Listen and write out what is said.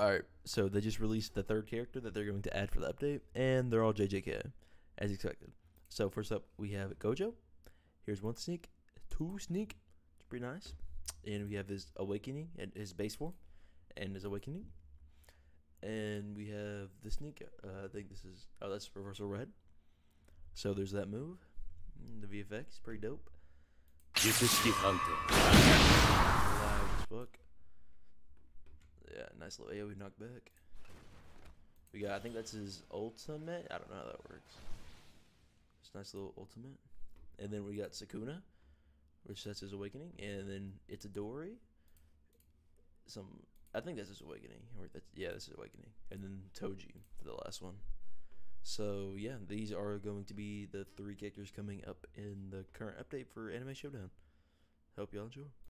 Alright, so they just released the third character that they're going to add for the update, and they're all JJK, as expected. So first up, we have Gojo. Here's one sneak, two sneak. It's pretty nice. And we have his awakening and his base form, and his awakening. And we have the sneak. Uh, I think this is oh that's reversal red. So there's that move. Mm, The VFX is pretty dope. Nice little AoE knockback. We got, I think that's his ultimate. I don't know how that works. Just nice little ultimate. And then we got Sukuna, which that's his awakening. And then Itadori. Some, I think that's his awakening. Or that's, yeah, this is awakening. And then Toji for the last one. So yeah, these are going to be the three characters coming up in the current update for Anime Showdown. Hope y'all enjoy.